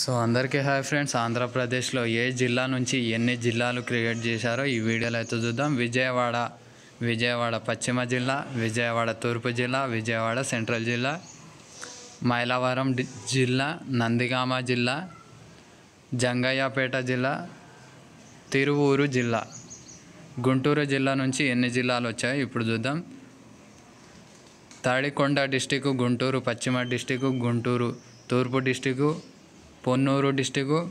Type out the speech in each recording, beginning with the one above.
So అందరికీ hi friends. ఆంధ్రప్రదేశ్లో ఏ జిల్లా నుంచి ఎన్ని జిల్లాలు క్రియేట్ చేశారో ఈ వీడియోలో అయితే చూద్దాం. విజయవాడ విజయవాడ పశ్చిమ జిల్లా విజయవాడ తూర్పు జిల్లా విజయవాడ సెంట్రల్ జిల్లా మైలవరం జిల్లా నందిగామ జిల్లా జంగయ్యపేట జిల్లా తిరువూరు జిల్లా. గుంటూరు జిల్లా నుంచి ఎన్ని జిల్లాలు వచ్చాయో ఇప్పుడు చూద్దాం. తాడికొండ డిస్టిక్ గుంటూరు పశ్చిమ డిస్టిక్ గుంటూరు తూర్పు district Ponnur district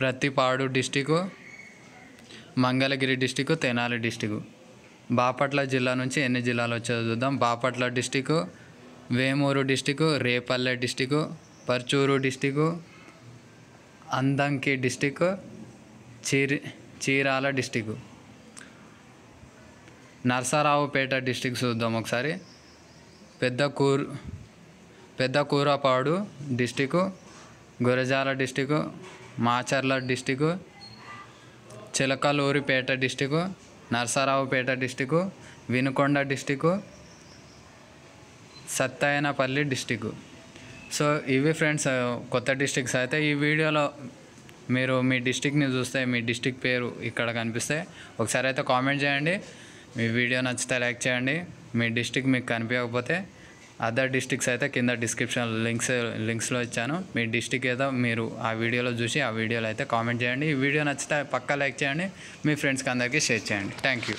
Prathipadu district Mangalagiri district Tenali district Bapatla జిల్లా నుంచి ఎన్ని జిల్లాలు వచ్చాయో చూద్దాం. Bapatla district Vemuru district Repalle district Parchur district Addanki district చీరి Chirala district Narasaraopet district చూద్దాం ఒకసారి. పెద్ద కూర్ Pedakurapadu district Gurazala district Macherla district Chilakaluripet district Narasaraopet district Vinukonda district Sattenapalle district so ఇవి ఫ్రెండ్స్ కొత్త డిస్టిక్స్. అయితే ఈ వీడియోలో మీరు మీ డిస్టిక్ని చూస్తే మీ డిస్టిక్ పేరు ఇక్కడ కనిపిస్తే ఒకసారి అయితే కామెంట్ చేయండి. మీ వీడియో నచ్చితే లైక్ చేయండి. మీ డిస్టిక్ మీకు కనిపించకపోతే అదర్ డిస్టిక్స్ అయితే కింద డిస్క్రిప్షన్ లింక్స్ లింక్స్లో ఇచ్చాను. మీ డిస్టిక్ ఏదో మీరు ఆ వీడియోలో చూసి ఆ వీడియోలో అయితే కామెంట్ చేయండి. ఈ వీడియో నచ్చితే పక్కా లైక్ చేయండి. మీ ఫ్రెండ్స్కి అందరికీ షేర్ చేయండి. Thank you.